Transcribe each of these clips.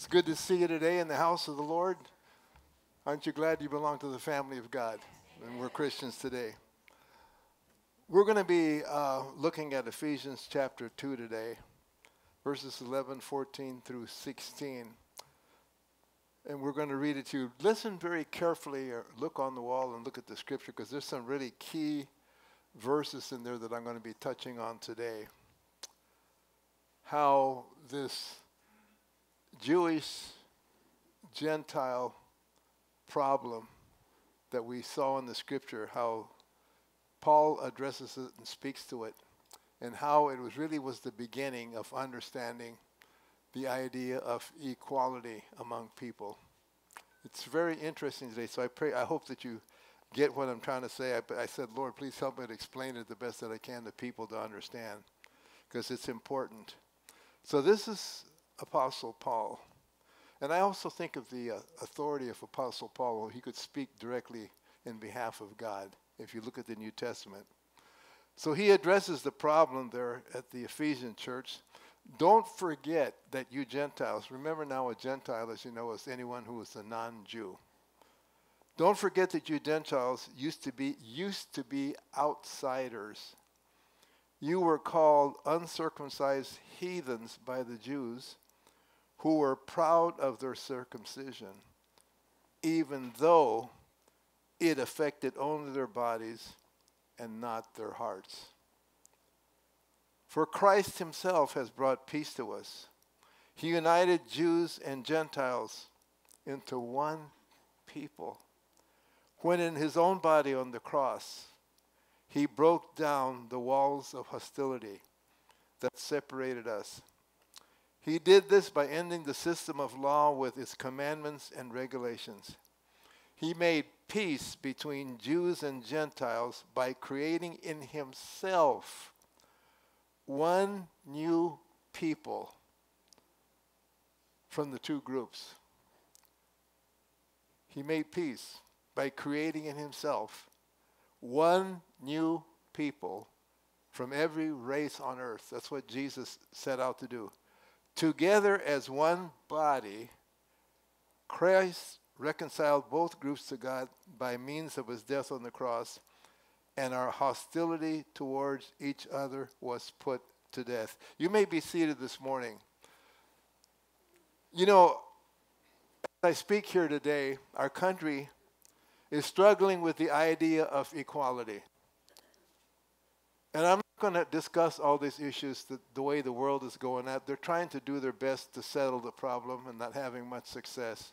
It's good to see you today in the house of the Lord. Aren't you glad you belong to the family of God? And we're Christians today. We're going to be uh, looking at Ephesians chapter 2 today, verses 11, 14 through 16. And we're going to read it to you. Listen very carefully, or look on the wall and look at the scripture, because there's some really key verses in there that I'm going to be touching on today. How this Jewish Gentile problem that we saw in the scripture, how Paul addresses it and speaks to it, and how it was really was the beginning of understanding the idea of equality among people. It's very interesting today. So I pray, I hope that you get what I'm trying to say. I, I said, Lord, please help me to explain it the best that I can to people to understand, because it's important. So this is Apostle Paul. And I also think of the uh, authority of Apostle Paul. He could speak directly in behalf of God if you look at the New Testament. So he addresses the problem there at the Ephesian church. Don't forget that you Gentiles, remember now a Gentile, as you know, is anyone who is a non-Jew. Don't forget that you Gentiles used to be used to be outsiders. You were called uncircumcised heathens by the Jews who were proud of their circumcision, even though it affected only their bodies and not their hearts. For Christ himself has brought peace to us. He united Jews and Gentiles into one people. When in his own body on the cross, he broke down the walls of hostility that separated us he did this by ending the system of law with its commandments and regulations. He made peace between Jews and Gentiles by creating in himself one new people from the two groups. He made peace by creating in himself one new people from every race on earth. That's what Jesus set out to do. Together as one body, Christ reconciled both groups to God by means of his death on the cross, and our hostility towards each other was put to death. You may be seated this morning. You know, as I speak here today, our country is struggling with the idea of equality. And I'm going to discuss all these issues the, the way the world is going at. They're trying to do their best to settle the problem and not having much success.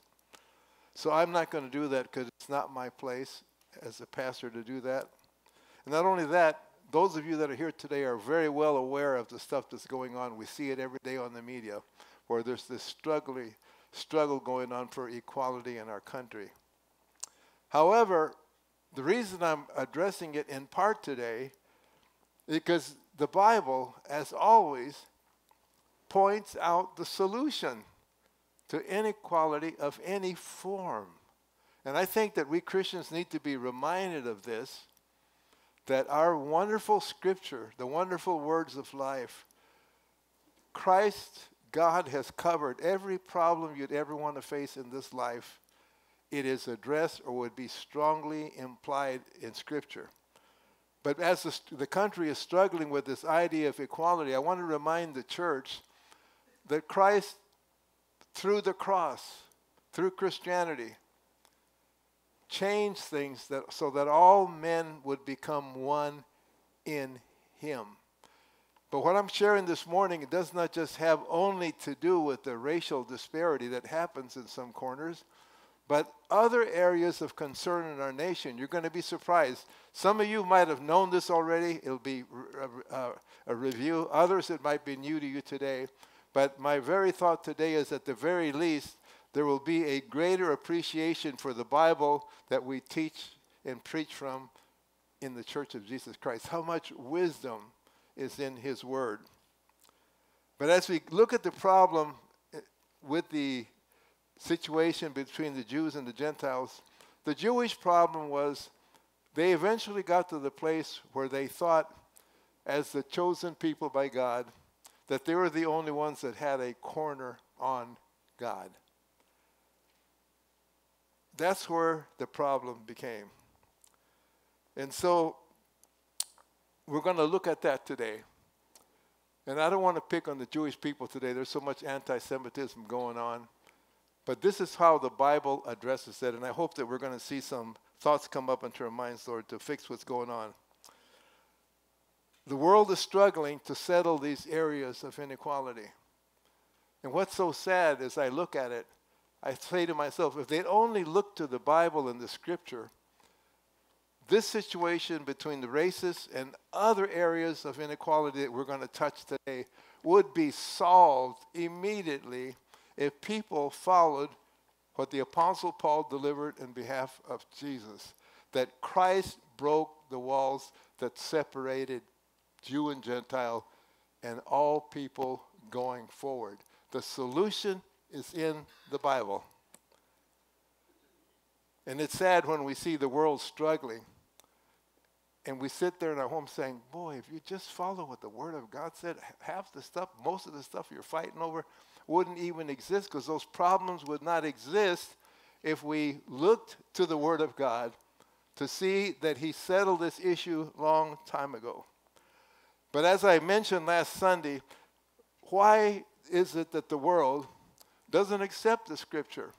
So I'm not going to do that because it's not my place as a pastor to do that. And not only that, those of you that are here today are very well aware of the stuff that's going on. We see it every day on the media where there's this struggling, struggle going on for equality in our country. However, the reason I'm addressing it in part today because the Bible, as always, points out the solution to inequality of any form. And I think that we Christians need to be reminded of this that our wonderful scripture, the wonderful words of life, Christ, God has covered every problem you'd ever want to face in this life. It is addressed or would be strongly implied in scripture. But as the, the country is struggling with this idea of equality, I want to remind the church that Christ, through the cross, through Christianity, changed things that, so that all men would become one in Him. But what I'm sharing this morning, does not just have only to do with the racial disparity that happens in some corners, but other areas of concern in our nation, you're going to be surprised. Some of you might have known this already. It'll be a, a, a review. Others, it might be new to you today. But my very thought today is at the very least, there will be a greater appreciation for the Bible that we teach and preach from in the Church of Jesus Christ. How much wisdom is in His Word. But as we look at the problem eh, with the situation between the Jews and the Gentiles, the Jewish problem was they eventually got to the place where they thought, as the chosen people by God, that they were the only ones that had a corner on God. That's where the problem became. And so we're going to look at that today. And I don't want to pick on the Jewish people today. There's so much anti Semitism going on. But this is how the Bible addresses it. And I hope that we're going to see some thoughts come up into our minds, Lord, to fix what's going on. The world is struggling to settle these areas of inequality. And what's so sad as I look at it, I say to myself, if they'd only look to the Bible and the scripture, this situation between the races and other areas of inequality that we're going to touch today would be solved immediately if people followed what the Apostle Paul delivered in behalf of Jesus that Christ broke the walls that separated Jew and Gentile and all people going forward. The solution is in the Bible. And it's sad when we see the world struggling and we sit there in our home saying, Boy, if you just follow what the Word of God said, half the stuff, most of the stuff you're fighting over wouldn't even exist because those problems would not exist if we looked to the Word of God to see that He settled this issue long time ago. But as I mentioned last Sunday, why is it that the world doesn't accept the Scripture?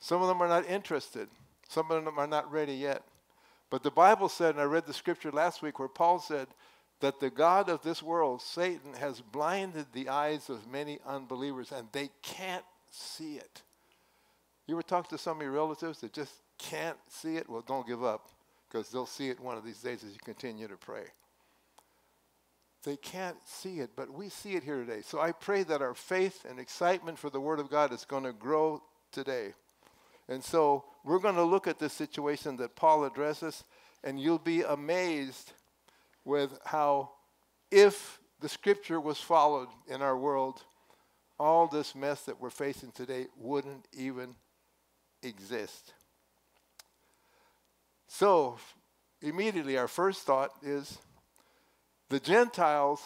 Some of them are not interested, some of them are not ready yet. But the Bible said, and I read the scripture last week where Paul said that the God of this world, Satan, has blinded the eyes of many unbelievers and they can't see it. You ever talk to some of your relatives that just can't see it? Well, don't give up because they'll see it one of these days as you continue to pray. They can't see it, but we see it here today. So I pray that our faith and excitement for the Word of God is going to grow today. And so we're going to look at this situation that Paul addresses, and you'll be amazed with how, if the scripture was followed in our world, all this mess that we're facing today wouldn't even exist. So, immediately, our first thought is the Gentiles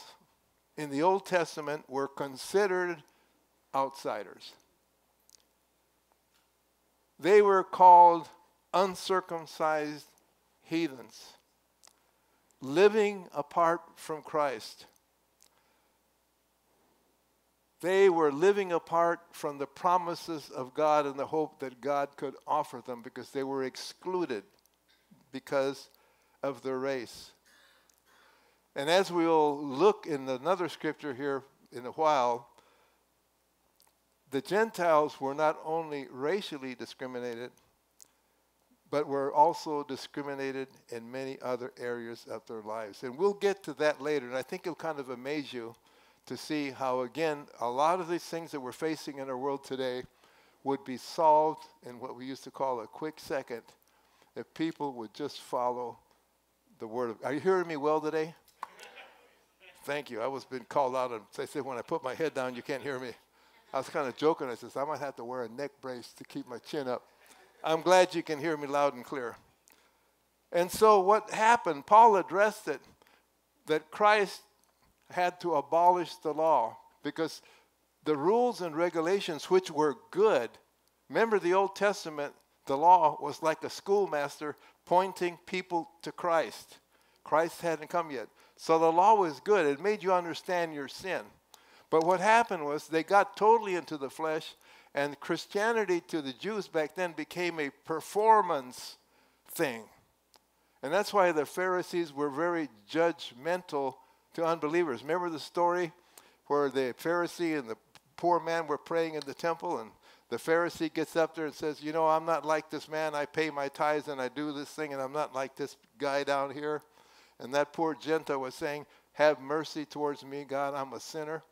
in the Old Testament were considered outsiders. They were called uncircumcised heathens, living apart from Christ. They were living apart from the promises of God and the hope that God could offer them because they were excluded because of their race. And as we'll look in another scripture here in a while, the Gentiles were not only racially discriminated, but we were also discriminated in many other areas of their lives. And we'll get to that later, and I think it'll kind of amaze you to see how, again, a lot of these things that we're facing in our world today would be solved in what we used to call a quick second if people would just follow the word of Are you hearing me well today? Thank you. I was being called out, and they said when I put my head down, you can't hear me. I was kind of joking. I said, I might have to wear a neck brace to keep my chin up. I'm glad you can hear me loud and clear. And so, what happened, Paul addressed it that Christ had to abolish the law because the rules and regulations, which were good, remember the Old Testament, the law was like a schoolmaster pointing people to Christ. Christ hadn't come yet. So the law was good, it made you understand your sin. But what happened was they got totally into the flesh, and Christianity to the Jews back then became a performance thing. And that's why the Pharisees were very judgmental to unbelievers. Remember the story where the Pharisee and the poor man were praying in the temple, and the Pharisee gets up there and says, You know, I'm not like this man. I pay my tithes and I do this thing, and I'm not like this guy down here. And that poor Gentile was saying, Have mercy towards me, God. I'm a sinner.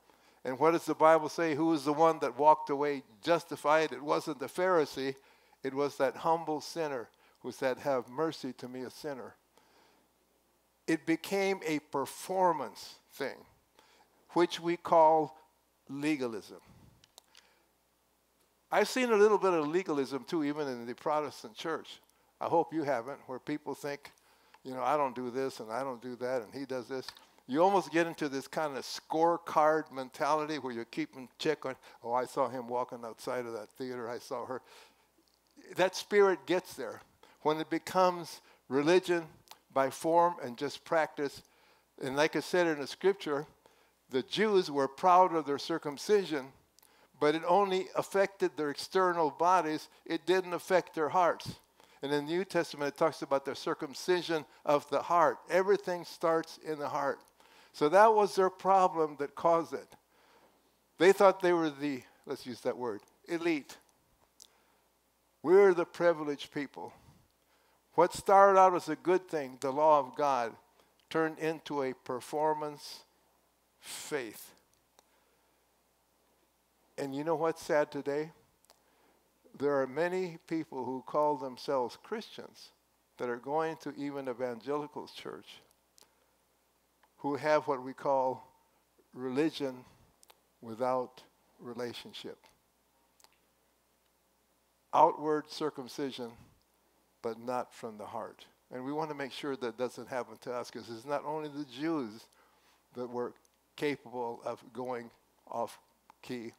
And what does the Bible say? Who was the one that walked away justified? It wasn't the Pharisee, it was that humble sinner who said, Have mercy to me, a sinner. It became a performance thing, which we call legalism. I've seen a little bit of legalism too, even in the Protestant church. I hope you haven't, where people think, you know, I don't do this and I don't do that and he does this. You almost get into this kind of scorecard mentality where you're keeping check on, oh, I saw him walking outside of that theater, I saw her. That spirit gets there. When it becomes religion by form and just practice, and like I said in the scripture, the Jews were proud of their circumcision, but it only affected their external bodies, it didn't affect their hearts. And in the New Testament, it talks about the circumcision of the heart. Everything starts in the heart. So that was their problem that caused it. They thought they were the, let's use that word, elite. We're the privileged people. What started out as a good thing, the law of God, turned into a performance faith. And you know what's sad today? There are many people who call themselves Christians that are going to even evangelical church who have what we call religion without relationship. Outward circumcision, but not from the heart. And we want to make sure that doesn't happen to us because it's not only the Jews that were capable of going off key.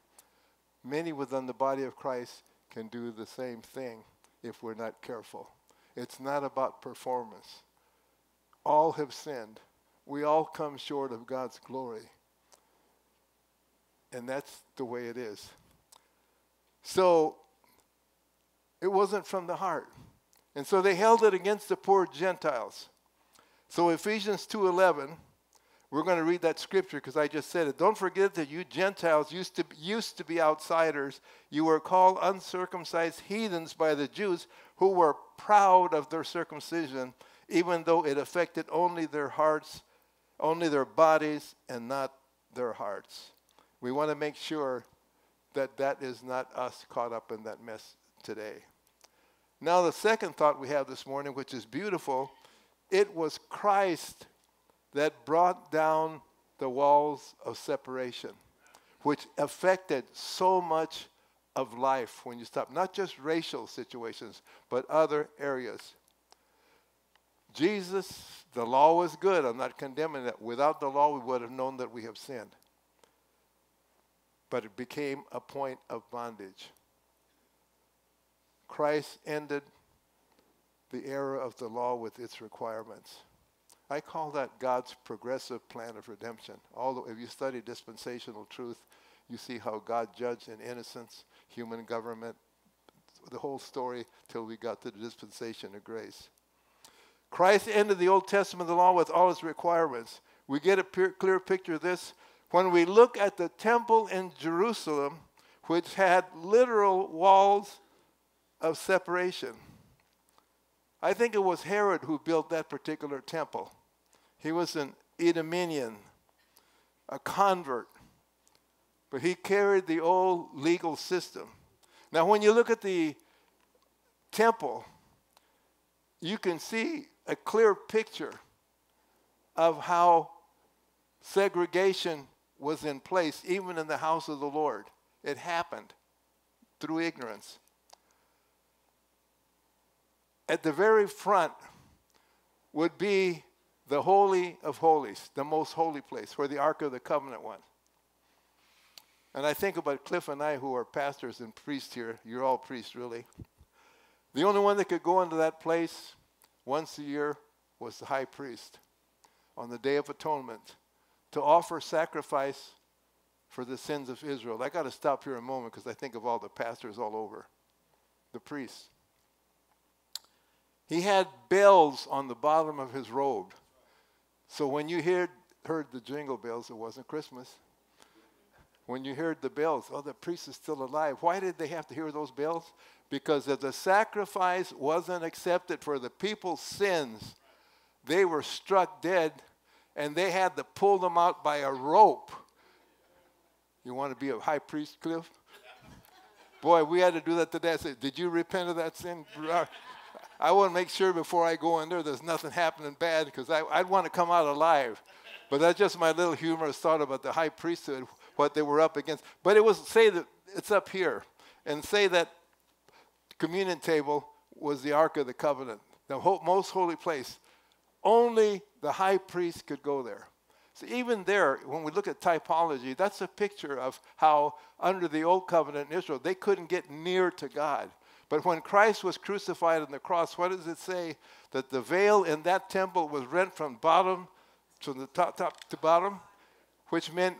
Many within the body of Christ can do the same thing if we're not careful. It's not about performance. All have sinned we all come short of God's glory. And that's the way it is. So it wasn't from the heart. And so they held it against the poor Gentiles. So Ephesians 2:11, we're going to read that scripture because I just said it. Don't forget that you Gentiles used to used to be outsiders. You were called uncircumcised heathens by the Jews who were proud of their circumcision even though it affected only their hearts only their bodies and not their hearts. We want to make sure that that is not us caught up in that mess today. Now, the second thought we have this morning, which is beautiful, it was Christ that brought down the walls of separation, which affected so much of life when you stop, not just racial situations, but other areas. Jesus, the law was good. I'm not condemning that. Without the law, we would have known that we have sinned. But it became a point of bondage. Christ ended the era of the law with its requirements. I call that God's progressive plan of redemption. Although, if you study dispensational truth, you see how God judged in innocence, human government, the whole story till we got to the dispensation of grace. Christ ended the Old Testament the law with all its requirements. We get a clear picture of this when we look at the temple in Jerusalem, which had literal walls of separation. I think it was Herod who built that particular temple. He was an Edomian, a convert, but he carried the old legal system. Now, when you look at the temple, you can see a clear picture of how segregation was in place, even in the house of the Lord. It happened through ignorance. At the very front would be the Holy of Holies, the most holy place, where the Ark of the Covenant was. And I think about Cliff and I, who are pastors and priests here. You're all priests, really. The only one that could go into that place once a year was the high priest on the Day of Atonement to offer sacrifice for the sins of Israel. I got to stop here a moment because I think of all the pastors all over, the priests. He had bells on the bottom of his robe. So when you heard, heard the jingle bells, it wasn't Christmas. When you heard the bells, oh, the priest is still alive. Why did they have to hear those bells? Because if the sacrifice wasn't accepted for the people's sins, they were struck dead and they had to pull them out by a rope. You want to be a high priest, Cliff? Boy, we had to do that today. I said, Did you repent of that sin? I want to make sure before I go in there there's nothing happening bad because I'd want to come out alive. But that's just my little humorous thought about the high priesthood, what they were up against. But it was say that it's up here and say that communion table was the Ark of the Covenant, the most holy place. Only the high priest could go there. So even there, when we look at typology, that's a picture of how under the old covenant in Israel, they couldn't get near to God. But when Christ was crucified on the cross, what does it say? That the veil in that temple was rent from bottom to the top, top to bottom, which meant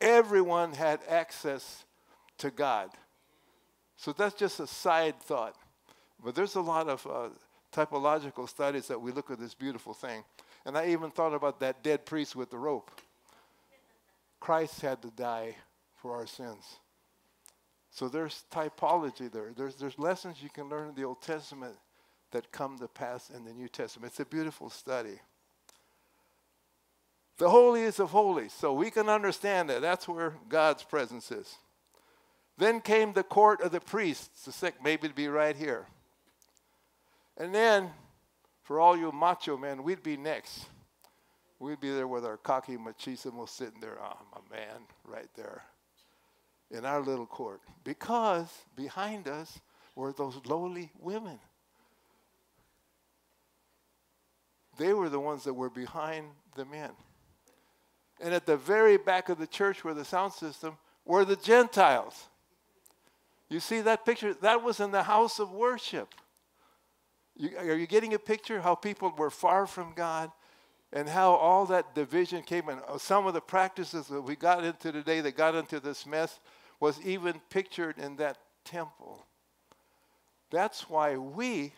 everyone had access to God. So that's just a side thought. But there's a lot of uh, typological studies that we look at this beautiful thing. And I even thought about that dead priest with the rope. Christ had to die for our sins. So there's typology there. There's, there's lessons you can learn in the Old Testament that come to pass in the New Testament. It's a beautiful study. The holiest of holies. So we can understand that. That's where God's presence is. Then came the court of the priests, the sick, maybe to be right here. And then for all you macho men, we'd be next. We'd be there with our cocky machismo sitting there, oh, my man, right there in our little court. Because behind us were those lowly women. They were the ones that were behind the men. And at the very back of the church where the sound system were the Gentiles. You see that picture? That was in the house of worship. You, are you getting a picture how people were far from God and how all that division came and uh, some of the practices that we got into today that got into this mess was even pictured in that temple. That's why we,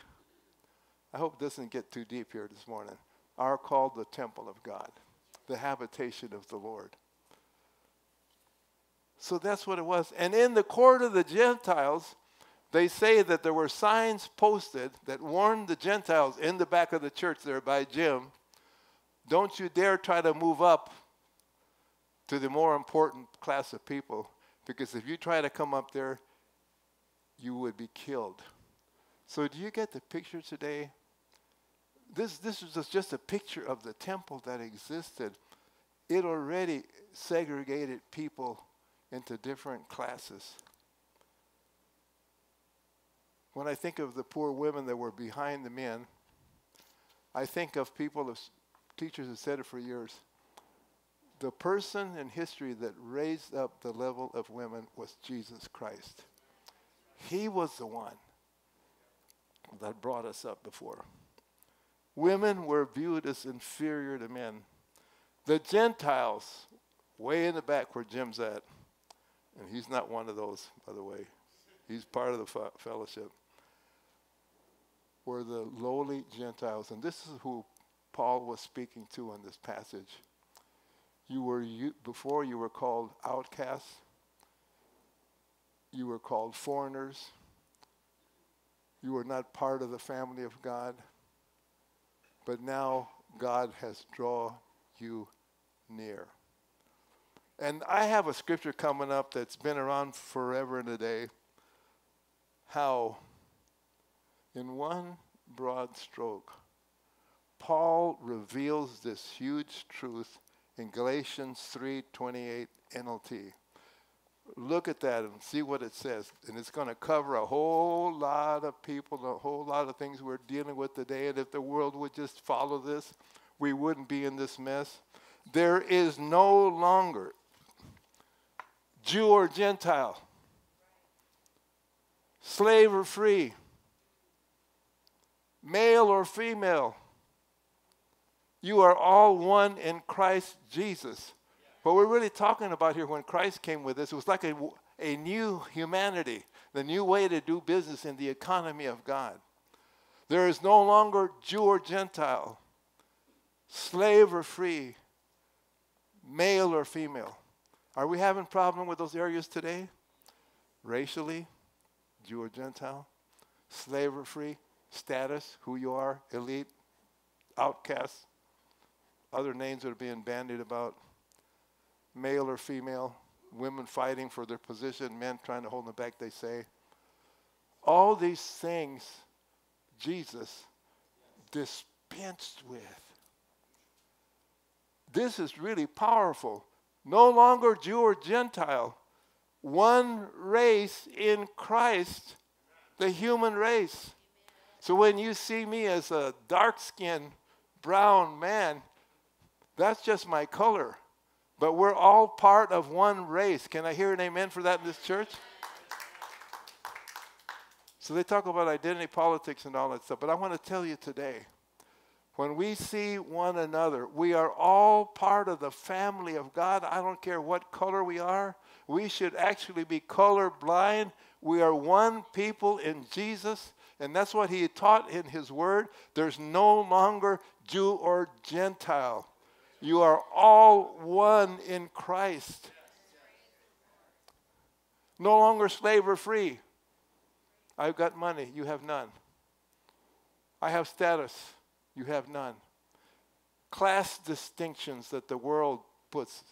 I hope doesn't get too deep here this morning, are called the temple of God, the habitation of the Lord. So that's what it was. And in the court of the Gentiles, they say that there were signs posted that warned the Gentiles in the back of the church there by Jim don't you dare try to move up to the more important class of people, because if you try to come up there, you would be killed. So, do you get the picture today? This, this was just a picture of the temple that existed. It already segregated people into different classes. When I think of the poor women that were behind the men, I think of people, of teachers have said it for years. The person in history that raised up the level of women was Jesus Christ. He was the one that brought us up before. Women were viewed as inferior to men. The Gentiles, way in the back where Jim's at, and he's not one of those, by the way. He's part of the fellowship were the lowly Gentiles. And this is who Paul was speaking to in this passage. You were, you, before you were called outcasts, you were called foreigners, you were not part of the family of God, but now God has drawn you near. And I have a scripture coming up that's been around forever and a day. How in one broad stroke, Paul reveals this huge truth in Galatians 3:28 NLT. Look at that and see what it says. And it's going to cover a whole lot of people, a whole lot of things we're dealing with today. And if the world would just follow this, we wouldn't be in this mess. There is no longer Jew or Gentile, slave or free, male or female. You are all one in Christ Jesus. What we're really talking about here when Christ came with us, it was like a, a new humanity, the new way to do business in the economy of God. There is no longer Jew or Gentile, slave or free, male or female. Are we having problem with those areas today? Racially, Jew or Gentile, slave or free, status, who you are, elite, outcast, other names that are being bandied about, male or female, women fighting for their position, men trying to hold them back, they say. All these things Jesus dispensed with. This is really powerful. No longer Jew or Gentile, one race in Christ, the human race. So when you see me as a dark skinned brown man, That's just my color. But we're all part of one race. Can I hear an amen for that in this church? So they talk about identity politics and all that stuff. But I want to tell you today when we see one another, we are all part of the family of God. I don't care what color we are. We should actually be color blind. We are one people in Jesus. And that's what he taught in his word. There's no longer Jew or Gentile. You are all one in Christ. No longer slave or free. I've got money, you have none. I have status, you have none. Class distinctions that the world puts,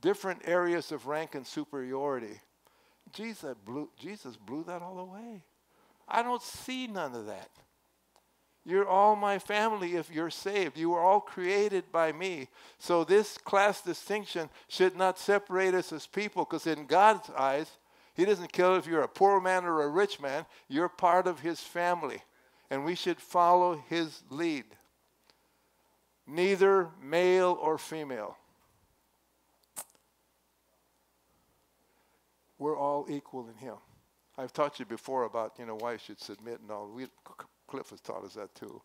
different areas of rank and superiority. Jesus blew, Jesus blew that all away. I don't see none of that. You're all my family if you're saved. You were all created by me. So this class distinction should not separate us as people because in God's eyes, He doesn't care if you're a poor man or a rich man. You're part of His family. And we should follow His lead. Neither male or female. We're all equal in Him. I've taught you before about, you know, why you should submit and all. We, Cliff has taught us that too.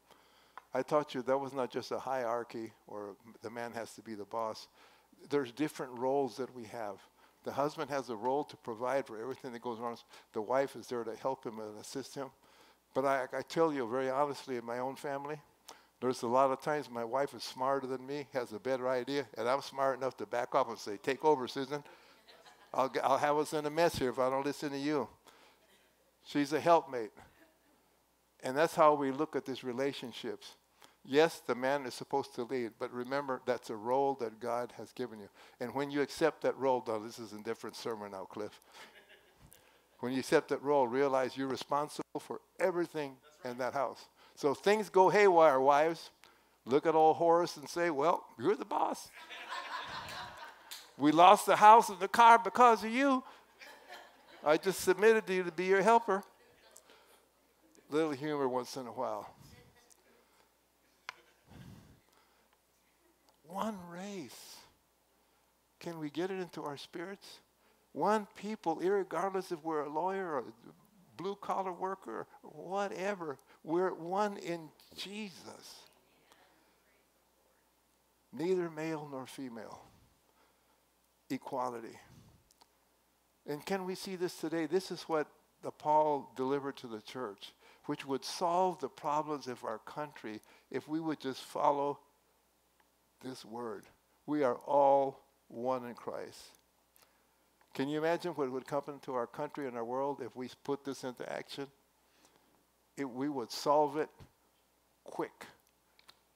I taught you that was not just a hierarchy or the man has to be the boss. There's different roles that we have. The husband has a role to provide for everything that goes on. The wife is there to help him and assist him. But I, I tell you very honestly, in my own family, there's a lot of times my wife is smarter than me, has a better idea, and I'm smart enough to back off and say, Take over, Susan. I'll, I'll have us in a mess here if I don't listen to you. She's a helpmate. And that's how we look at these relationships. Yes, the man is supposed to lead, but remember that's a role that God has given you. And when you accept that role, though, this is a different sermon now, Cliff. when you accept that role, realize you're responsible for everything right. in that house. So things go haywire, wives. Look at old Horace and say, Well, you're the boss. we lost the house and the car because of you. I just submitted to you to be your helper little humor once in a while. One race. Can we get it into our spirits? One people, regardless if we're a lawyer or a blue collar worker or whatever, we're one in Jesus. Neither male nor female. Equality. And can we see this today? This is what the Paul delivered to the church which would solve the problems of our country if we would just follow this word. We are all one in Christ. Can you imagine what would come into our country and our world if we put this into action? It, we would solve it quick.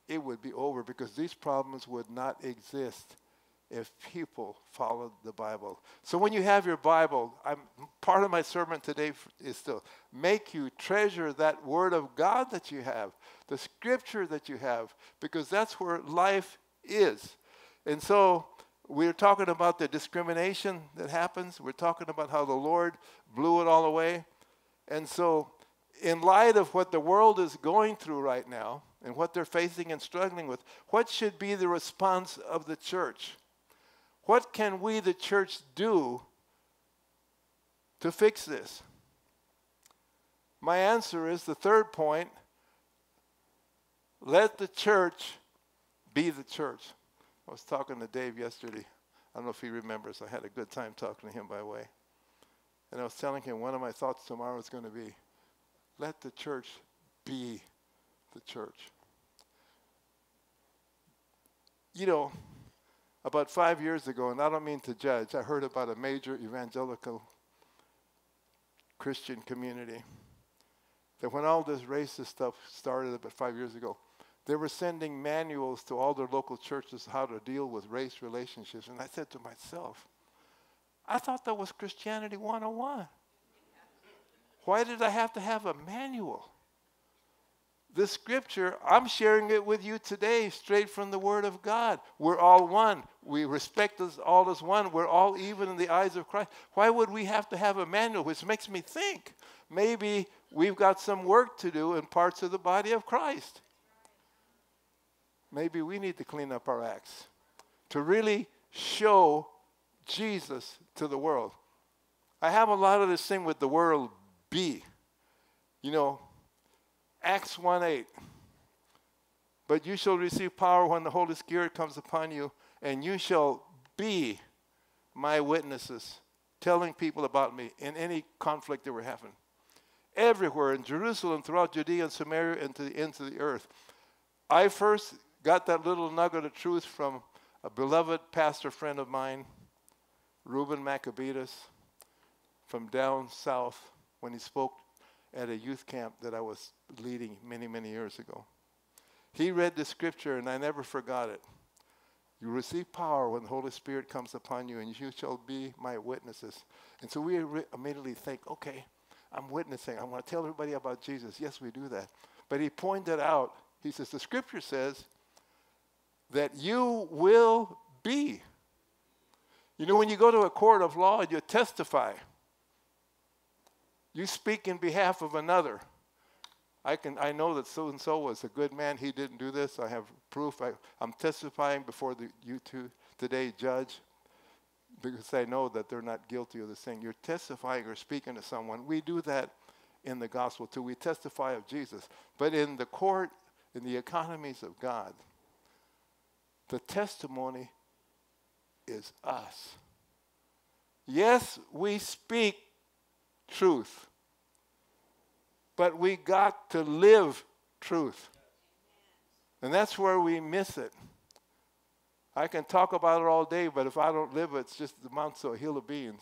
It would be over because these problems would not exist if people followed the Bible. So when you have your Bible, I'm, part of my sermon today is to make you treasure that Word of God that you have, the Scripture that you have, because that's where life is. And so we're talking about the discrimination that happens. We're talking about how the Lord blew it all away. And so, in light of what the world is going through right now and what they're facing and struggling with, what should be the response of the church? What can we, the church, do to fix this? My answer is the third point let the church be the church. I was talking to Dave yesterday. I don't know if he remembers. I had a good time talking to him, by the way. And I was telling him one of my thoughts tomorrow is going to be let the church be the church. You know, about five years ago, and I don't mean to judge, I heard about a major evangelical Christian community that when all this racist stuff started about five years ago, they were sending manuals to all their local churches how to deal with race relationships. And I said to myself, I thought that was Christianity 101. Why did I have to have a manual? this scripture, I'm sharing it with you today straight from the Word of God. We're all one. We respect us all as one. We're all even in the eyes of Christ. Why would we have to have a manual? Which makes me think maybe we've got some work to do in parts of the body of Christ. Maybe we need to clean up our acts. to really show Jesus to the world. I have a lot of this thing with the world be. You know, Acts 1 8. But you shall receive power when the Holy Spirit comes upon you, and you shall be my witnesses, telling people about me in any conflict that we're having. Everywhere in Jerusalem, throughout Judea and Samaria, and to the ends of the earth. I first got that little nugget of truth from a beloved pastor friend of mine, Reuben Maccabeus, from down south, when he spoke at a youth camp that I was leading many, many years ago. He read the scripture, and I never forgot it. You receive power when the Holy Spirit comes upon you, and you shall be my witnesses. And so we immediately think, okay, I'm witnessing. I want to tell everybody about Jesus. Yes, we do that. But he pointed out, he says, the scripture says that you will be. You know, when you go to a court of law and you testify, you speak in behalf of another. I can I know that so and so was a good man. He didn't do this. I have proof. I, am testifying before the, you two today, judge, because I know that they're not guilty of this thing. You're testifying or speaking to someone. We do that in the gospel too. We testify of Jesus. But in the court, in the economies of God, the testimony is us. Yes, we speak truth but we got to live truth. And that's where we miss it. I can talk about it all day, but if I don't live it, it's just the amounts to a hill of beans.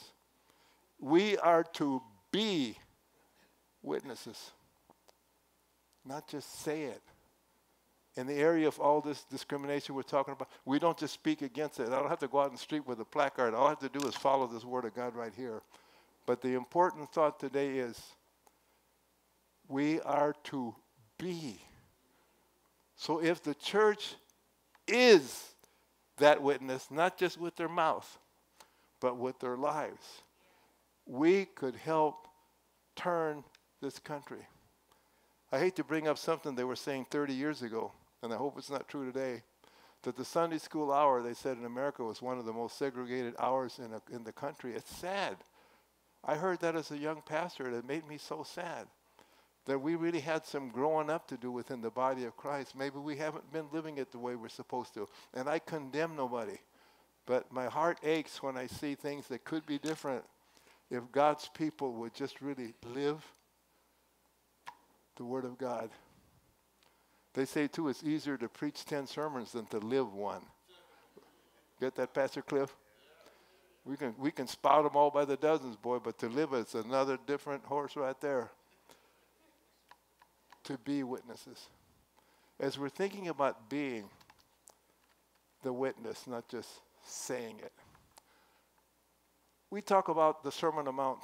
We are to be witnesses, not just say it. In the area of all this discrimination we're talking about, we don't just speak against it. I don't have to go out in the street with a placard. All I have to do is follow this word of God right here. But the important thought today is we are to be. So if the church is that witness, not just with their mouth, but with their lives, we could help turn this country. I hate to bring up something they were saying 30 years ago, and I hope it's not true today, that the Sunday school hour, they said in America, was one of the most segregated hours in, a, in the country. It's sad. I heard that as a young pastor, and it made me so sad that we really had some growing up to do within the body of Christ. Maybe we haven't been living it the way we're supposed to. And I condemn nobody. But my heart aches when I see things that could be different if God's people would just really live the Word of God. They say, too, it's easier to preach 10 sermons than to live one. Get that, Pastor Cliff? We can, we can spout them all by the dozens, boy, but to live it's another different horse right there to be witnesses. As we're thinking about being the witness, not just saying it, we talk about the Sermon on the Mount,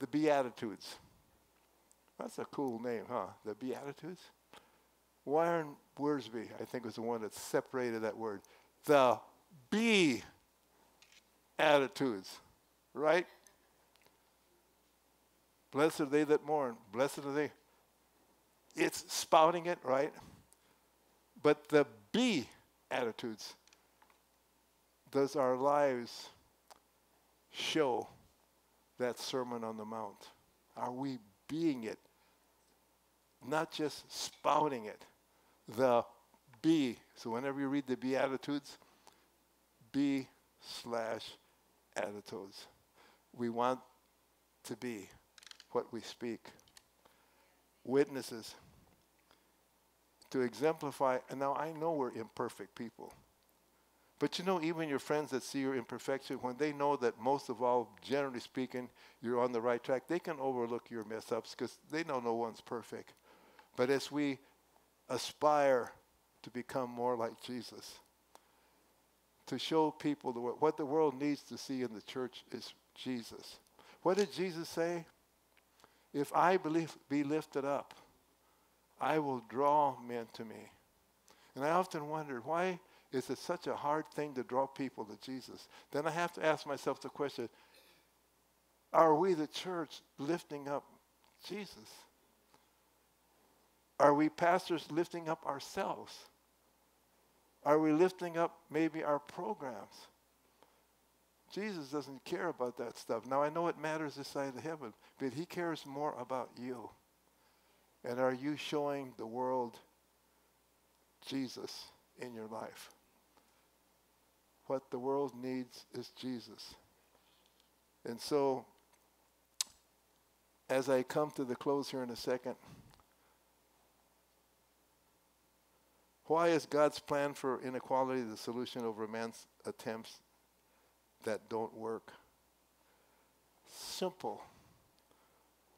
the Beatitudes. That's a cool name, huh? The Beatitudes? Warren Wiersbe, I think, was the one that separated that word. The be attitudes, right? Blessed are they that mourn. Blessed are they it's spouting it, right? But the be attitudes, does our lives show that Sermon on the Mount? Are we being it? Not just spouting it. The be. So whenever you read the Beatitudes, be slash attitudes. We want to be what we speak. Witnesses to exemplify. And now I know we're imperfect people. But you know, even your friends that see your imperfection, when they know that most of all, generally speaking, you're on the right track, they can overlook your mess ups because they know no one's perfect. But as we aspire to become more like Jesus, to show people the, what the world needs to see in the church is Jesus. What did Jesus say? If I believe, be lifted up, I will draw men to me. And I often wonder, why is it such a hard thing to draw people to Jesus? Then I have to ask myself the question are we, the church, lifting up Jesus? Are we pastors lifting up ourselves? Are we lifting up maybe our programs? Jesus doesn't care about that stuff. Now, I know it matters this side of heaven, but he cares more about you. And are you showing the world Jesus in your life? What the world needs is Jesus. And so, as I come to the close here in a second, why is God's plan for inequality the solution over man's attempts that don't work? Simple.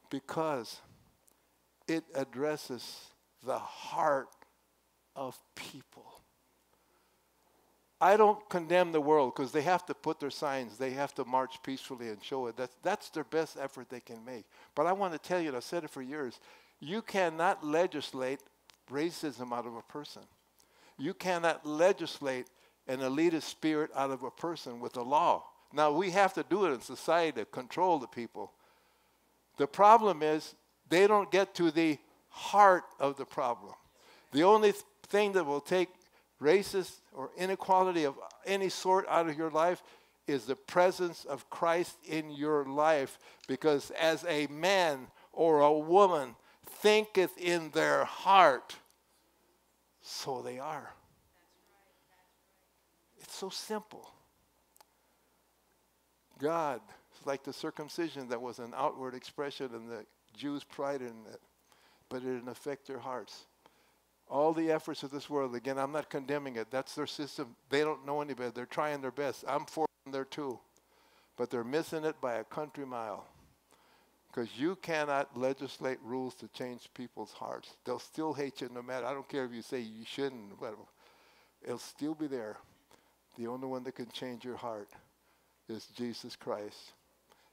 Because it addresses the heart of people. I don't condemn the world because they have to put their signs, they have to march peacefully and show it. That's, that's their best effort they can make. But I want to tell you, and I've said it for years, you cannot legislate racism out of a person. You cannot legislate an elitist spirit out of a person with a law. Now, we have to do it in society to control the people. The problem is they don't get to the heart of the problem. The only th- thing that will take racist or inequality of any sort out of your life is the presence of Christ in your life. Because as a man or a woman thinketh in their heart, so they are. It's so simple. God, like the circumcision that was an outward expression and the Jews' pride in it, but it didn't affect their hearts. All the efforts of this world, again, I'm not condemning it. That's their system. They don't know any better. They're trying their best. I'm for them there too. But they're missing it by a country mile. Because you cannot legislate rules to change people's hearts. They'll still hate you no matter. I don't care if you say you shouldn't, but it'll still be there. The only one that can change your heart is Jesus Christ.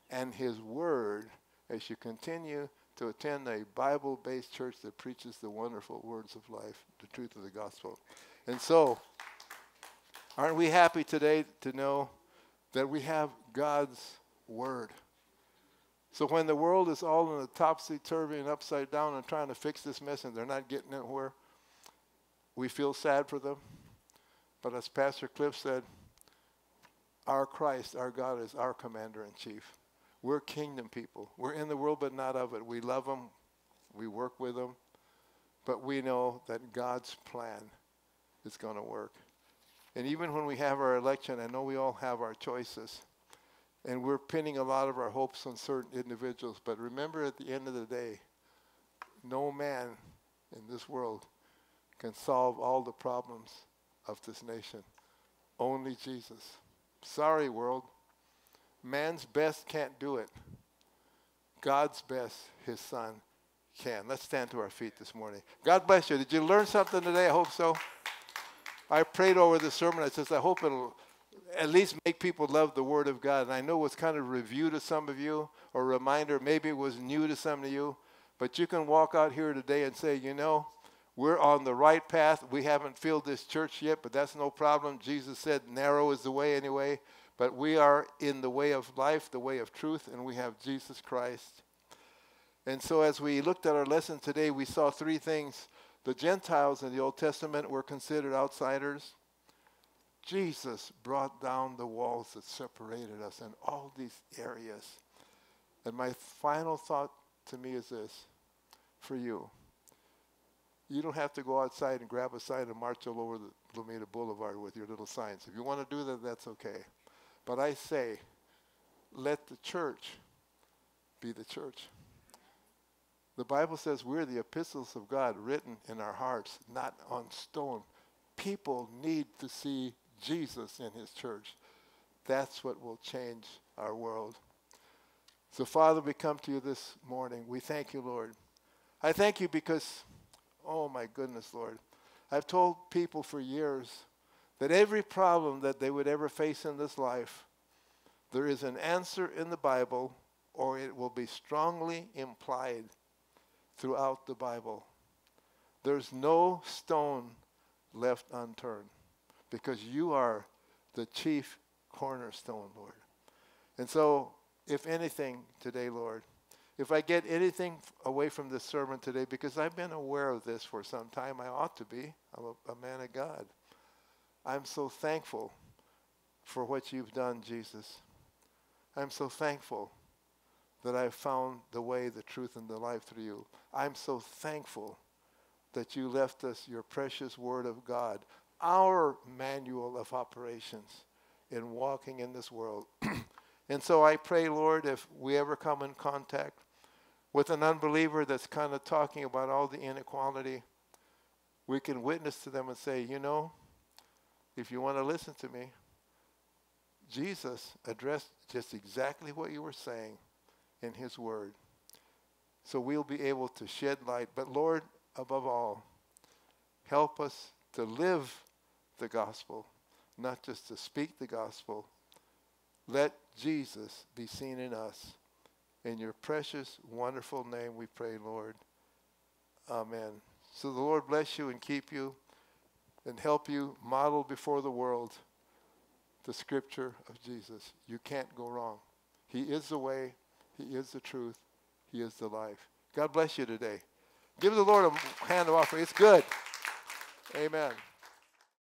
And his word, as you continue to attend a Bible based church that preaches the wonderful words of life, the truth of the gospel. And so, aren't we happy today to know that we have God's word? So when the world is all in a topsy turvy and upside down and trying to fix this mess and they're not getting anywhere, we feel sad for them. But as Pastor Cliff said, our Christ, our God, is our commander in chief. We're kingdom people. We're in the world, but not of it. We love them, we work with them, but we know that God's plan is going to work. And even when we have our election, I know we all have our choices. And we're pinning a lot of our hopes on certain individuals. But remember, at the end of the day, no man in this world can solve all the problems of this nation. Only Jesus. Sorry, world. Man's best can't do it. God's best, his son, can. Let's stand to our feet this morning. God bless you. Did you learn something today? I hope so. I prayed over the sermon. I says, I hope it'll at least make people love the Word of God. And I know it's kind of review to some of you or reminder. Maybe it was new to some of you. But you can walk out here today and say, you know, we're on the right path. We haven't filled this church yet, but that's no problem. Jesus said, narrow is the way anyway. But we are in the way of life, the way of truth, and we have Jesus Christ. And so, as we looked at our lesson today, we saw three things. The Gentiles in the Old Testament were considered outsiders. Jesus brought down the walls that separated us in all these areas. And my final thought to me is this for you. You don't have to go outside and grab a sign and march all over the Lomita Boulevard with your little signs. If you want to do that, that's okay. But I say, let the church be the church. The Bible says we're the epistles of God written in our hearts, not on stone. People need to see Jesus in his church. That's what will change our world. So, Father, we come to you this morning. We thank you, Lord. I thank you because, oh my goodness, Lord, I've told people for years that every problem that they would ever face in this life, there is an answer in the Bible, or it will be strongly implied throughout the Bible. There's no stone left unturned because you are the chief cornerstone, Lord. And so, if anything today, Lord, if I get anything away from this sermon today, because I've been aware of this for some time, I ought to be. I'm a, a man of God. I'm so thankful for what you've done, Jesus. I'm so thankful that I've found the way, the truth, and the life through you. I'm so thankful that you left us your precious Word of God, our manual of operations in walking in this world. and so I pray, Lord, if we ever come in contact with an unbeliever that's kind of talking about all the inequality, we can witness to them and say, you know, if you want to listen to me, Jesus addressed just exactly what you were saying in His Word. So we'll be able to shed light. But Lord, above all, help us to live the gospel, not just to speak the gospel. Let Jesus be seen in us. In your precious, wonderful name we pray, Lord. Amen. So the Lord bless you and keep you and help you model before the world the scripture of Jesus. You can't go wrong. He is the way, He is the truth, He is the life. God bless you today. Give the Lord a hand of offering. It's good. Amen.